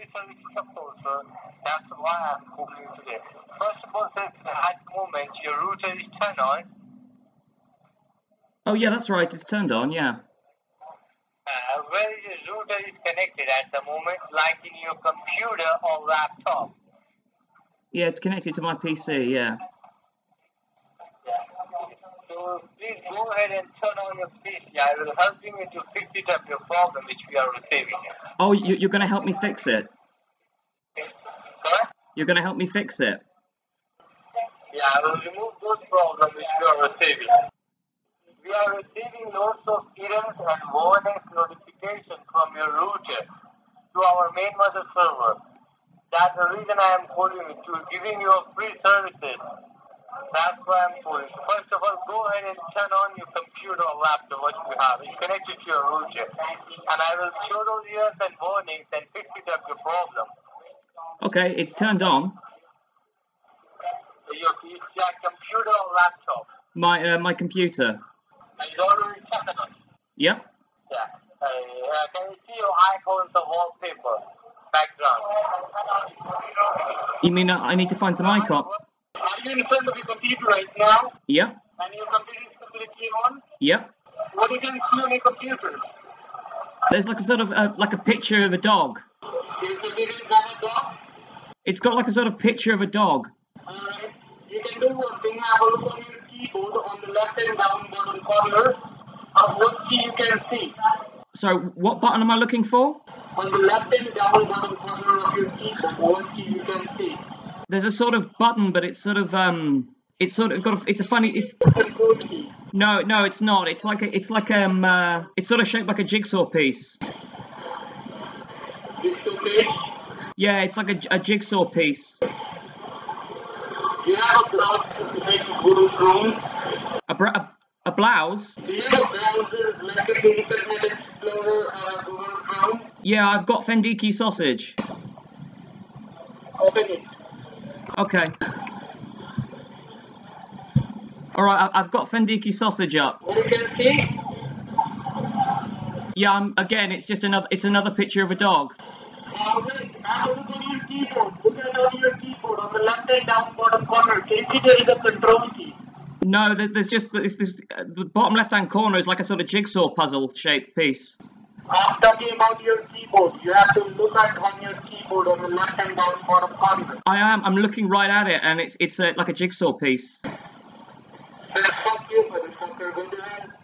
free services of course, sir. That's why I'm calling you today. First of all, sir, at the moment your router is turned on. Oh yeah, that's right. It's turned on. Yeah. Uh, where your router is connected at the moment, like in your computer or laptop. Yeah, it's connected to my PC. Yeah. Please go ahead and turn on your PC. I will help you to fix it up your problem which we are receiving. Oh, you, you're going to help me fix it. Correct? You're going to help me fix it. Yeah, I will remove those problems which we are receiving. We are receiving lots of errors and warnings notifications from your router to our main mother server. That's the reason I am calling you to giving you a free services. That's why I'm calling. First of all, go ahead and turn on your computer or laptop, what you have. It's connected to your router. And I will show those errors and warnings and fix it up your problem. Okay, it's turned on. Your, your computer or laptop. My uh, my computer. And it's already turned on. Yep. Yeah. Uh, uh, can you see your icons of wallpaper background? You mean I need to find some icon? You in front of your computer right now? Yep. And your computer is completely on? Yep. What you can see on your computer? There's like a sort of uh, like a picture of a dog. Is the video a dog? It's got like a sort of picture of a dog. Alright. You can do one thing. Have a look on your keyboard on the left and down bottom corner of what key you can see. So what button am I looking for? On the left and down bottom corner of your keyboard, what key you can see. There's a sort of button, but it's sort of um, it's sort of got a, it's a funny it's no no it's not. It's like a, it's like um uh, it's sort of shaped like a jigsaw piece. Yeah, it's like a, a jigsaw piece. A. A, a, a blouse. Yeah, I've got Fendiki sausage. Open it. Okay. All right, I- I've got Fendiki sausage up. What you can see? Yeah, I'm, again, it's just another it's another picture of a dog. Uh, Alright, uh, have a look on your keyboard. Look at on your keyboard on the left and down bottom corner. Can you see there is a control key? No, there's just this, this uh, the bottom left hand corner is like a sort of jigsaw puzzle shaped piece. I'm talking about your keyboard. You have to look at on your keyboard on the left and down bottom corner. I am. I'm looking right at it, and it's it's a, like a jigsaw piece. Then fuck you, motherfucker. Go to hell.